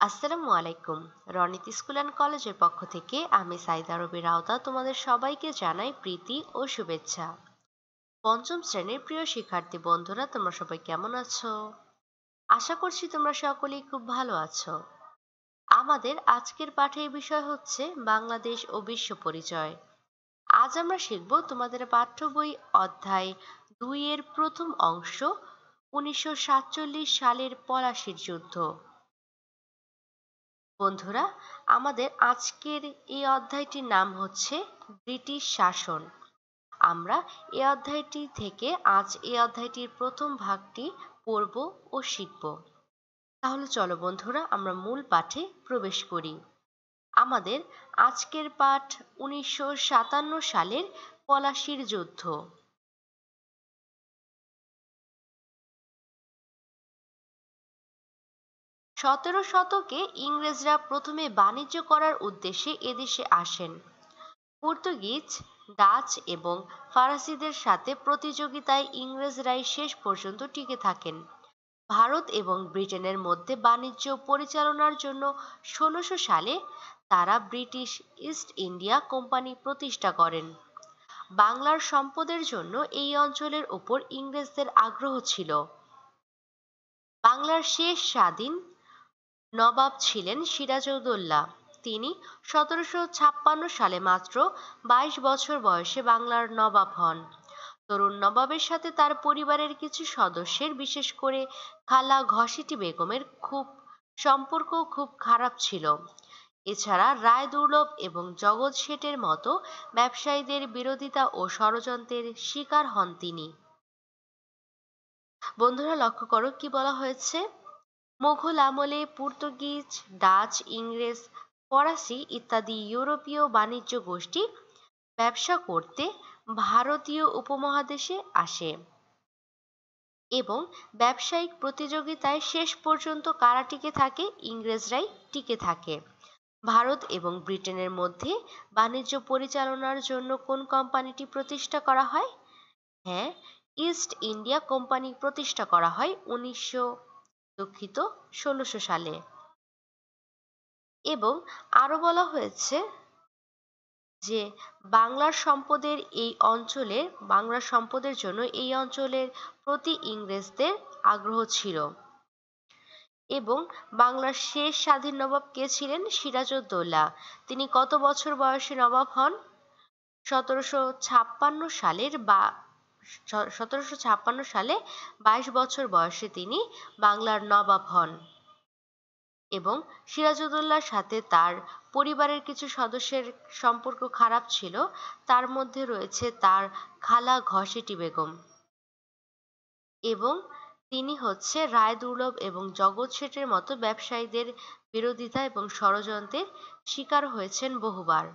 আসসালামু আলাইকুম। Ronit school and কলেজের পক্ষ থেকে আমি সাইদা রবি রাউতা তোমাদের সবাইকে জানাই প্রীতি ও শুভেচ্ছা। পঞ্চম শ্রেণির প্রিয় শিক্ষার্থী বন্ধুরা, তোমরা সবাই কেমন আছো? আশা করছি তোমরা সকলেই খুব ভালো আছো। আমাদের আজকের পাঠের বিষয় হচ্ছে বাংলাদেশ ও বিশ্ব পরিচয়। আজ আমরা শিখব তোমাদের পাঠ্য বই অধ্যায় দুই এর প্রথম অংশ, উনিশশো সাতচল্লিশ সালের পলাশির যুদ্ধ। বন্ধুরা, আমাদের আজকের এই অধ্যায়টির নাম হচ্ছে ব্রিটিশ শাসন। আমরা এই অধ্যায়টি থেকে আজ এই অধ্যায়টির প্রথম ভাগটি পড়ব ও শিখব। তাহলে চলো বন্ধুরা, আমরা মূল পাঠে প্রবেশ করি। আমাদের আজকের পাঠ উনিশশো সাতান্ন সালের পলাশির যুদ্ধ। সতেরো শতকে ইংরেজরা প্রথমে বাণিজ্য করার উদ্দেশ্যে এদেশে আসেন। পর্তুগিজ, ডাচ এবং ফরাসিদের সাথে প্রতিযোগিতায় ইংরেজরাই শেষ পর্যন্ত টিকে থাকেন। ভারত এবং ব্রিটেনের মধ্যে বাণিজ্য পরিচালনার জন্য ষোলোশো সালে তারা ব্রিটিশ ইস্ট ইন্ডিয়া কোম্পানি প্রতিষ্ঠা করেন। বাংলার সম্পদের জন্য এই অঞ্চলের উপর ইংরেজদের আগ্রহ ছিল। বাংলার শেষ স্বাধীন নবাব ছিলেন সিরাজউদ্দৌলা। তিনি সতেরোশো ছাপ্পান্ন সালে মাত্র বাইশ বছর বয়সে বাংলার নবাব হন। তরুণ নবাবের সাথে তার পরিবারের কিছু সদস্যের, বিশেষ করে খালা ঘসিটি বেগমের খুব সম্পর্ক খুব খারাপ ছিল। এছাড়া রায় দুর্লভ এবং জগৎ শেঠের মতো ব্যবসায়ীদের বিরোধিতা ও ষড়যন্ত্রের শিকার হন তিনি। বন্ধুরা, লক্ষ্য করো কি বলা হয়েছে? মুঘল আমলে পর্তুগিজ, ডাচ, ইংরেজ, ফরাসি ইত্যাদি ইউরোপীয় বাণিজ্য গোষ্ঠী ব্যবসা করতে ভারতীয় উপমহাদেশে আসে এবং ব্যবসায়িক প্রতিযোগিতায় শেষ পর্যন্ত কারা টিকে থাকে? ইংরেজরাই টিকে থাকে। ভারত এবং ব্রিটেনের মধ্যে বাণিজ্য পরিচালনার জন্য কোন কোম্পানিটি প্রতিষ্ঠা করা হয়? হ্যাঁ ইস্ট ইন্ডিয়া কোম্পানি প্রতিষ্ঠা করা হয় উনিশশো দুঃখিত, ষোলোশো সালে। এবং আরও বলা হয়েছে যে, বাংলার সম্পদের এই অঞ্চলের বাংলার সম্পদের জন্য এই অঞ্চলের প্রতি ইংরেজদের আগ্রহ ছিল। এবং বাংলার শেষ স্বাধীন নবাব কে ছিলেন? সিরাজউদ্দৌলা। তিনি কত বছর বয়সে নবাব হন? সতেরোশো ছাপ্পান্ন সালের বা সতেরোশো ছাপ্পান্ন সালে বাইশ বছর বয়সে তিনি বাংলার নবাব হন এবং সিরাজউদ্দৌলার সাথে তার পরিবারের কিছু সদস্যের সম্পর্ক খারাপ ছিল, তার মধ্যে রয়েছে তার খালা ঘসেটি বেগম এবং তিনি হচ্ছে রায় দুর্লভ এবং জগৎ শেঠের মতো ব্যবসায়ীদের বিরোধিতা এবং ষড়যন্ত্রের শিকার হয়েছেন বহুবার।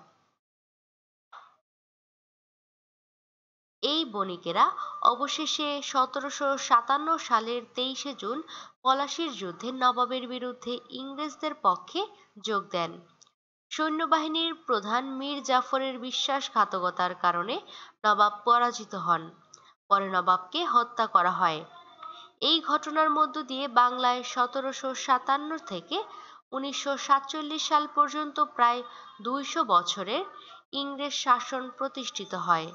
এই বণিকেরা অবশেষে সতেরোশো সাতান্ন সালের তেইশে জুন পলাশির যুদ্ধে নবাবের বিরুদ্ধে ইংরেজদের পক্ষে যোগ দেন। সৈন্যবাহিনীর প্রধান মীর জাফরের বিশ্বাসঘাতকতার কারণে নবাব পরাজিত হন। পরে নবাবকে হত্যা করা হয়। এই ঘটনার মধ্য দিয়ে বাংলায় সতেরোশো সাতান্ন থেকে উনিশশো সাতচল্লিশ সাল পর্যন্ত প্রায় দুইশো বছরের ইংরেজ শাসন প্রতিষ্ঠিত হয়।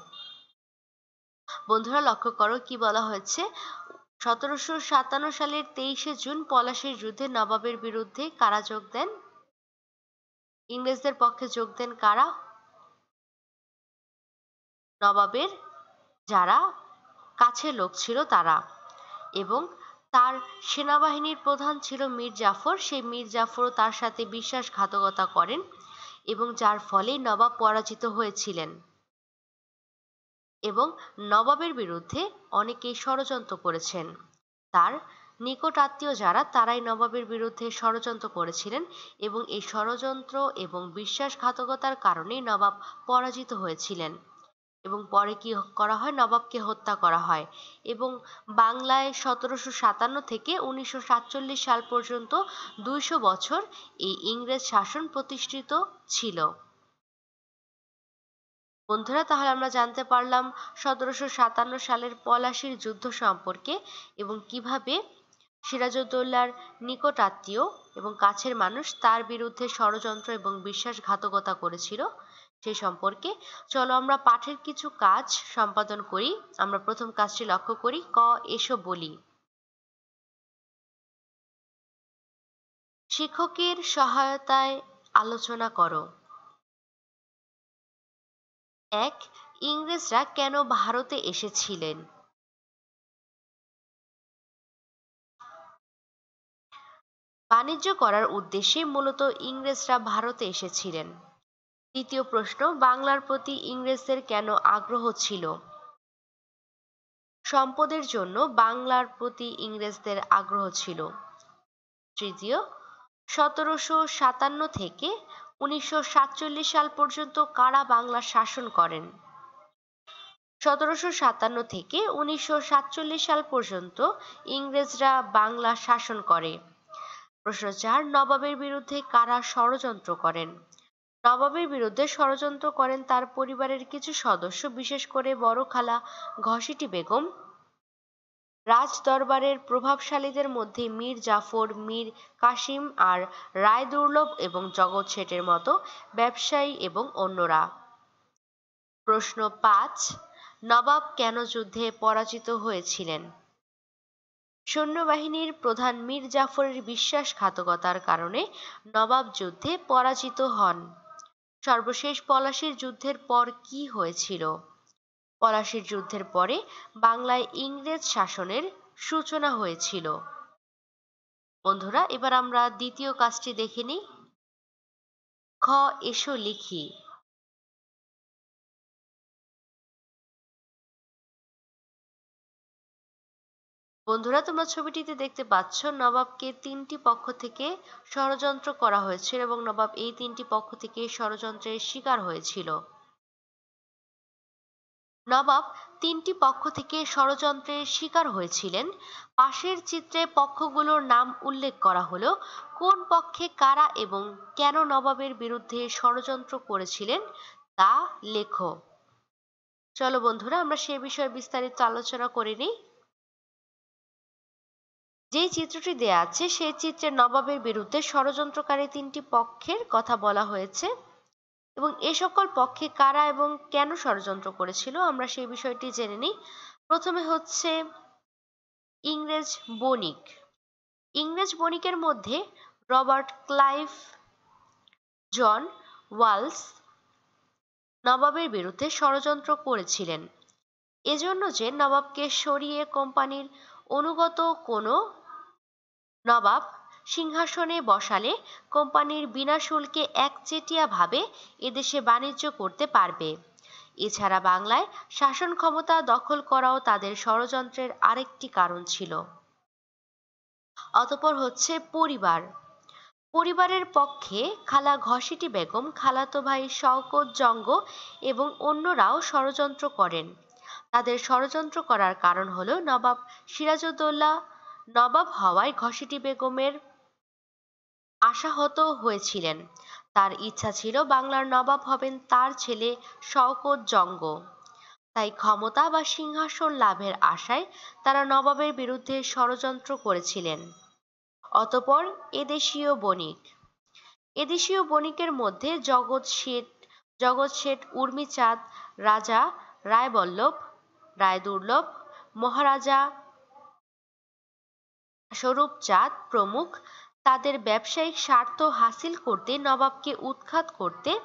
বন্ধুরা লক্ষ্য করো কি বলা হয়েছে? সতেরোশো সাতান্ন সালের তেইশে জুন পলাশির যুদ্ধে নবাবের বিরুদ্ধে কারা যোগ দেন? ইংরেজদের পক্ষে যোগ দেন কারা? নবাবের যারা কাছের লোক ছিল তারা। এবং তার সেনাবাহিনীর প্রধান ছিল মীর জাফর। সেই মীর জাফরও তার সাথে বিশ্বাসঘাতকতা করেন এবং যার ফলে নবাব পরাজিত হয়েছিলেন। এবং নবাবের বিরুদ্ধে অনেকেই ষড়যন্ত্র করেছেন। তার নিকট আত্মীয় যারা, তারাই নবাবের বিরুদ্ধে ষড়যন্ত্র করেছিলেন এবং এই ষড়যন্ত্র এবং বিশ্বাসঘাতকতার কারণেই নবাব পরাজিত হয়েছিলেন এবং পরে কি করা হয়? নবাবকে হত্যা করা হয় এবং বাংলায় সতেরোশো সাতান্ন থেকে উনিশশো সাতচল্লিশ সাল পর্যন্ত দুইশো বছর এই ইংরেজ শাসন প্রতিষ্ঠিত ছিল। বন্ধুরা, তাহলে আমরা জানতে পারলাম সতেরোশো সাতান্ন সালের পলাশির যুদ্ধ সম্পর্কে এবং কীভাবে সিরাজউদ্দৌলার নিকটাত্মীয় এবং কাছের মানুষ তার বিরুদ্ধে ষড়যন্ত্র এবং বিশ্বাসঘাতকতা করেছিল সে সম্পর্কে। চলো আমরা পাঠের কিছু কাজ সম্পাদন করি। আমরা প্রথম কাজটি লক্ষ্য করি। ক, এসো বলি। শিক্ষকের সহায়তায় আলোচনা করো। এক ইংরেজরা কেন ভারতে এসেছিলেন? বাণিজ্য করার উদ্দেশ্যে মূলত ইংরেজরা ভারতে এসেছিলেন। দ্বিতীয় প্রশ্ন, বাংলার প্রতি ইংরেজদের কেন আগ্রহ ছিল? সম্পদের জন্য বাংলার প্রতি ইংরেজদের আগ্রহ ছিল। তৃতীয়, সতেরোশো সাতান্ন থেকে উনিশশো সাল পর্যন্ত কারা বাংলা শাসন করেন? সতেরোশো সাতান্ন থেকে উনিশশো সাল পর্যন্ত ইংরেজরা বাংলা শাসন করে। প্রশ্ন চার, নবাবের বিরুদ্ধে কারা ষড়যন্ত্র করেন? নবাবের বিরুদ্ধে ষড়যন্ত্র করেন তার পরিবারের কিছু সদস্য, বিশেষ করে বড় খালা ঘসিটি বেগম। রাজ দরবারের প্রভাবশালীদের মধ্যে মীর জাফর, মীর কাসিম আর রায় দুর্লভ এবং জগৎ শেঠের মতো ব্যবসায়ী এবং অন্যরা। প্রশ্ন পাঁচ, নবাব কেন যুদ্ধে পরাজিত হয়েছিলেন? সৈন্যবাহিনীর প্রধান মীর জাফরের বিশ্বাসঘাতকতার কারণে নবাব যুদ্ধে পরাজিত হন। সর্বশেষ পলাশির যুদ্ধের পর কি হয়েছিল? পলাশির যুদ্ধের পরে বাংলায় ইংরেজ শাসনের সূচনা হয়েছিল। বন্ধুরা, এবার আমরা দ্বিতীয় কাজটি দেখে নিই। খ, এসো লিখি। বন্ধুরা, তোমরা ছবিটিতে দেখতে পাচ্ছ, নবাবকে তিনটি পক্ষ থেকে ষড়যন্ত্র করা হয়েছিল এবং নবাব এই তিনটি পক্ষ থেকে ষড়যন্ত্রের শিকার হয়েছিল। নবাব তিনটি পক্ষ থেকে ষড়যন্ত্রের শিকার হয়েছিলেন। পাশের চিত্রে পক্ষগুলোর নাম উল্লেখ করা হলো, কোন পক্ষে কারা এবং কেন নবাবের বিরুদ্ধে ষড়যন্ত্র করেছিলেন তা লেখো। চলো বন্ধুরা, আমরা সে বিষয়ে বিস্তারিত আলোচনা করে নিই। যে চিত্রটি দেয়া আছে, সেই চিত্রে নবাবের বিরুদ্ধে ষড়যন্ত্রকারী তিনটি পক্ষের কথা বলা হয়েছে। এবং এ সকল পক্ষে কারা এবং কেন ষড়যন্ত্র করেছিল, আমরা সেই বিষয়টি জেনে নিই। প্রথমে হচ্ছে ইংরেজ বণিক। ইংরেজ বণিকের মধ্যে রবার্ট ক্লাইভ জন ওয়ালস নবাবের বিরুদ্ধে ষড়যন্ত্র করেছিলেন। এজন্য যে নবাবকে সরিয়ে কোম্পানির অনুগত কোনো নবাব সিংহাসনে বসালে কোম্পানির বিনা শুল্কে একচেটিয়াভাবে এদেশে বাণিজ্য করতে পারবে। এছাড়া বাংলায় শাসন ক্ষমতা দখল করাও তাদের ষড়যন্ত্রের আরেকটি কারণ ছিল। অতপর হচ্ছে পরিবার। পরিবারের পক্ষে খালা ঘসিটি বেগম, খালাতো ভাই শওকত জঙ্গ এবং অন্যরাও ষড়যন্ত্র করেন। তাদের ষড়যন্ত্র করার কারণ হলো নবাব সিরাজউদ্দৌলা। নবাব হওয়ায় ঘসিটি বেগমের আশাহত হয়েছিলেন। তার ইচ্ছা ছিল বাংলার নবাব হবেন তার ছেলে শওকত জঙ্গ। তাই ক্ষমতা বা সিংহাসন লাভের আশায় তারা নবাবের বিরুদ্ধে ষড়যন্ত্র করেছিলেন। অতপর এদেশীয় বণিক। এদেশীয় বণিকের মধ্যে জগৎ শেঠ জগৎ শেঠ উর্মিচাঁদ, রাজা রায়বল্লভ, রায়দুর্লভ, মহারাজা স্বরূপচাঁদ প্রমুখ তাদের ব্যবসায়িক স্বার্থ হাসিল করতে, নবাবকে উৎখাত করতে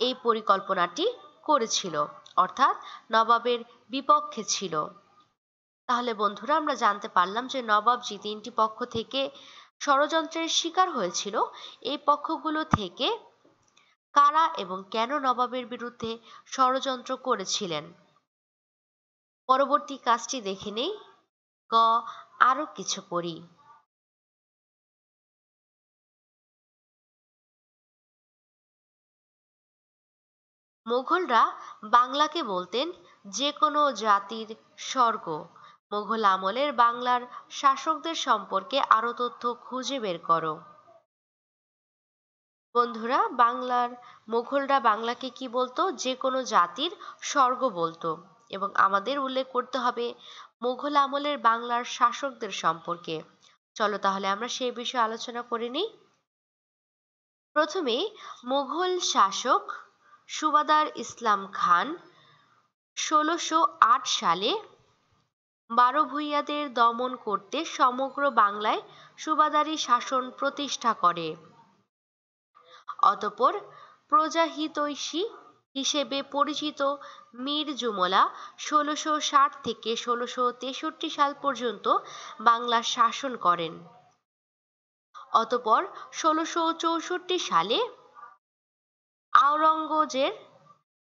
এই পরিকল্পনাটি করেছিল। অর্থাৎ নবাবের বিপক্ষে ছিল। তাহলে বন্ধুরা, আমরা জানতে পারলাম যে নবাব যে তিনটি পক্ষ থেকে ষড়যন্ত্রের শিকার হয়েছিল, এই পক্ষগুলো থেকে কারা এবং কেন নবাবের বিরুদ্ধে ষড়যন্ত্র করেছিলেন? পরবর্তী কাজটি দেখে নেই। ক আরও কিছু পড়ি। মোঘলরা বাংলাকে বলতেন যে কোনো জাতির স্বর্গ। মোঘল আমলের বাংলার শাসকদের সম্পর্কে আরও তথ্য খুঁজে বের করো। বন্ধুরা, বাংলার মোঘলরা বাংলাকে কি বলতো? যে কোনো জাতির স্বর্গ বলতো। এবং আমাদের উল্লেখ করতে হবে মোঘল আমলের বাংলার শাসকদের সম্পর্কে। চলো তাহলে আমরা সেই বিষয়ে আলোচনা করে নিই। প্রথমে মুঘল শাসক সুবাদার ইসলাম খান ষোলোশো সালে বারো ভূঁইয়াদের দমন করতে সমগ্র বাংলায় সুবাদারি শাসন প্রতিষ্ঠা করে। অতপর প্রজাহিতৈষী হিসেবে পরিচিত মীর জুমলা ষোলোশো ষাট থেকে ষোলোশো তেষট্টি সাল পর্যন্ত বাংলা শাসন করেন। অতপর ষোলোশো চৌষট্টি সালে আওরঙ্গজের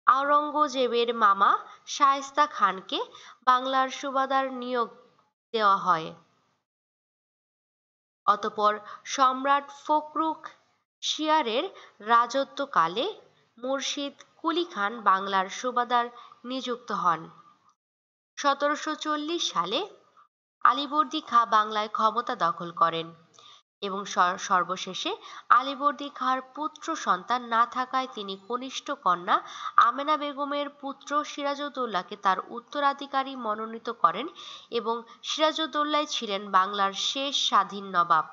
আওরঙ্গজেবের মামা শায়েস্তা খানকে বাংলার সুবাদার নিয়োগ দেওয়া হয়। অতপর সম্রাট ফখরুখ শিয়ারের রাজত্বকালে মুর্শিদ কুলি খান বাংলার সুবাদার নিযুক্ত হন। সতেরোশো চল্লিশ সালে আলিবর্দী খাঁ বাংলায় ক্ষমতা দখল করেন। এবং সর্বশেষে আলীবর্দী খাঁর পুত্র সন্তান না থাকায় তিনি কনিষ্ঠ কন্যা আমেনা বেগমের পুত্র সিরাজউদ্দৌলাকে তার উত্তরাধিকারী মনোনীত করেন এবং সিরাজউদ্দৌলাই ছিলেন বাংলার শেষ স্বাধীন নবাব।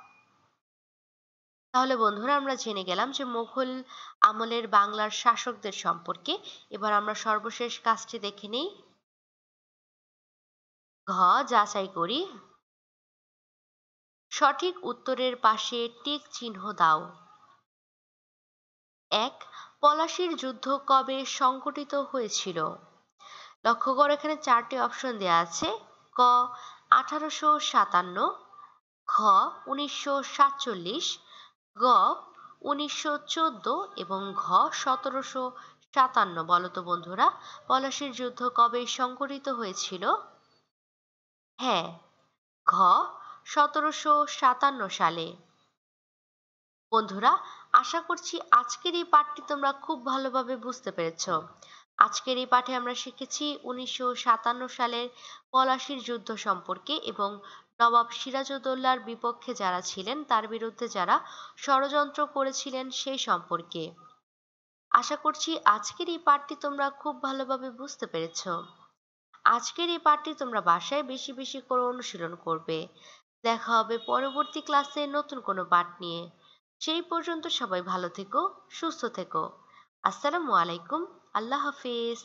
তাহলে বন্ধুরা, আমরা জেনে গেলাম যে মুঘল আমলের বাংলার শাসকদের সম্পর্কে। এবার আমরা সর্বশেষ কাজটি দেখে নিই। ঘ, যাচাই করি। সঠিক উত্তরের পাশে টিক চিহ্ন দাও। এক, পলাশির যুদ্ধ কবে সংঘটিত হয়েছিল? লক্ষ্য করো, এখানে চারটি অপশন দেওয়া আছে। ক, আঠারোশো সাতান্ন খ উনিশশো সাতচল্লিশ, গ, উনিশশো চোদ্দ এবং ঘ, সতেরোশো সাতান্ন। বলতো বন্ধুরা, পলাশির যুদ্ধ কবে সংঘটিত হয়েছিল? হ্যাঁ ঘ সতেরোশো সাতান্ন সালে। বন্ধুরা, আশা করছি আজকের এই পাঠটি তোমরা খুব ভালোভাবে বুঝতে পেরেছ। আজকের এই পাঠে আমরা শিখেছি উনিশশো সাতান্ন সালের পলাশির যুদ্ধ সম্পর্কে এবং নবাব সিরাজউদ্দৌলার বিপক্ষে যারা ছিলেন, তার বিরুদ্ধে যারা ষড়যন্ত্র করেছিলেন সেই সম্পর্কে। আশা করছি আজকের এই পাঠটি তোমরা খুব ভালোভাবে বুঝতে পেরেছ। আজকের এই পাঠটি তোমরা বাসায় বেশি বেশি করে অনুশীলন করবে। দেখা হবে পরবর্তী ক্লাসে নতুন কোনো পাঠ নিয়ে। সেই পর্যন্ত সবাই ভালো থেকো, সুস্থ থেকো। আসসালামু আলাইকুম, আল্লাহ হাফিজ।